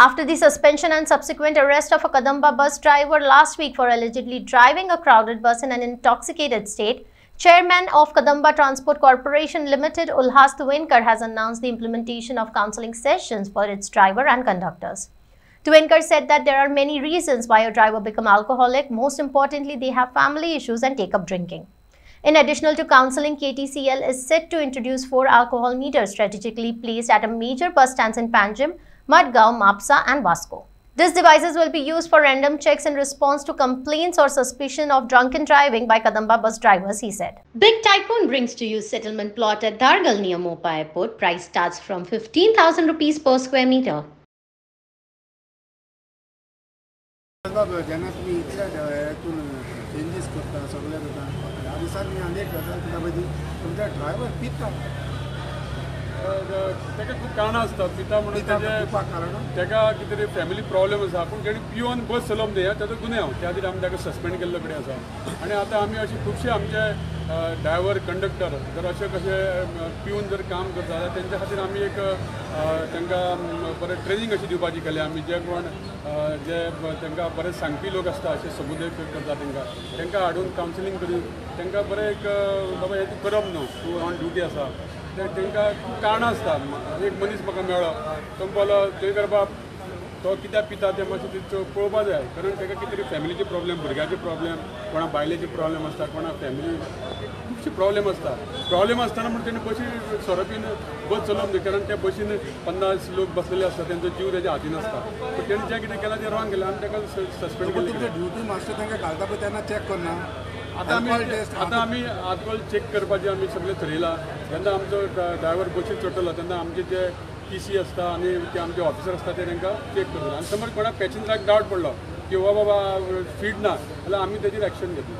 After the suspension and subsequent arrest of a Kadamba bus driver last week for allegedly driving a crowded bus in an intoxicated state, Chairman of Kadamba Transport Corporation Limited Ulhas Tuwenkar has announced the implementation of counseling sessions for its driver and conductors. Tuwenkar said that there are many reasons why a driver become alcoholic. Most importantly, they have family issues and take up drinking. In addition to counseling, KTCL is set to introduce four alcohol meters strategically placed at a major bus stands in Panjim, Madgaon, Mapsa and Vasco. These devices will be used for random checks in response to complaints or suspicion of drunken driving by Kadamba bus drivers, he said. Big Typhoon brings to you settlement plot at Dargal near Mopa Airport. Price starts from 15,000 rupees per square meter. ताका खूब कारणां आसतात पिता म्हणून तेजे ताका कितें तरी फॅमिली प्रॉब्लेम आसा पूण तेणी पिवन बस चलोवंक न्हय ताजो गुन्यांव त्या खातीर आमी ताका सस्पेंड केल्लो कडेन आसा आनी आतां आमी अशे खुबशे आमचे ड्रायव्हर कंडक्टर जर अशे कशे पिवन जर काम करता जाल्यार तेंच्या खातीर आमी एक तांकां बरें ट्रेनींग अशी दिवपाची केल्या. आमी जे कोण जे तांकां बरे सांगपी लोक आसता अशे समुदाय करता तांकां तांकां हाडून कावन्सिलींग करून तांकां बरें एक बाबा हें तूं करप न्हू तूं ऑन ड्युटी आसा ते तांकां कारणां आसता एक मनीस म्हाका मेळ्ळो तो म्हणपालो थंय करपाक तो कित्याक पिता तें मातशें तिचो पळोवपा जाय कारण ताका कितें तरी फॅमिलीचे प्रॉब्लेम भुरग्याचे प्रॉब्लेम कोणा बायलेचे प्रॉब्लेम आसता कोणा फॅमिली खुबशे प्रॉब्लेम आसता प्रॉब्लेम आसतना म्हण तेणी बशी सोरोपीन बस चलोवंक न्ही कारण त्या बशीन पन्नास लोक बसलेले आसता तेंचो जीव तेच्या हातीन आसता पूण तेणी जें कितें केलां तें रॉंग केलां आनी ताका सस्पेंड केलें. ड्युटी मास्टर तांकां घालता पळय तेन्ना चॅक करना आतां आमी Alcohol test, आतां आमी आजकाल चॅक करपाचें आमी सगळें थरयलां जेन्ना आमचो ड्रायव्हर बसीन चडटलो तेन्ना आमचे जे टी सी आसता आनी ते आमचे ऑफिसर आसता ते तांकां चॅक करतले. आनी समज कोणाक पॅसेंजराक डावट पडलो की हो बाबा फीट ना. जाल्यार आमी तेजेर एक्शन घेतली.